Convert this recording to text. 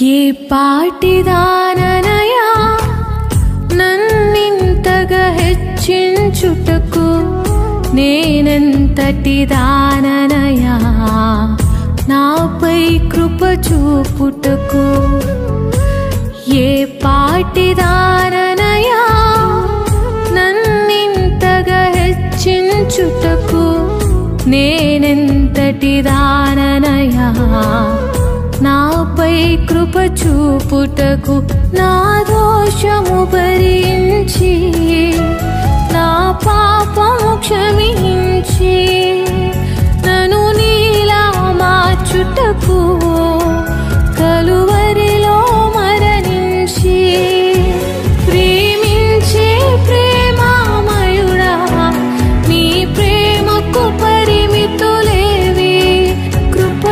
ఏ పాటిదాననయా నన్నింతగా హెచ్చించుటకు నేనెంతటి దాననయా? నాపై కృప చూపుటకు ఏ పాటిదాననయా నన్నింతగా హెచ్చించుటకు నేనెంతటి దాననయా? నాపై కృప చూపుటకు నా దోషము భరించి నా పాపము క్షమించి నను నీలా మార్చుటకు కలువరిలో ప్రేమకు పరిమితులేవి కృప